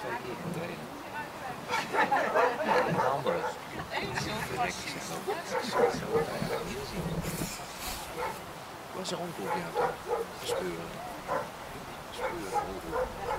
twee keer getreden. In Hamburg. Dat was een onkoek, ja. Speuren. Speuren.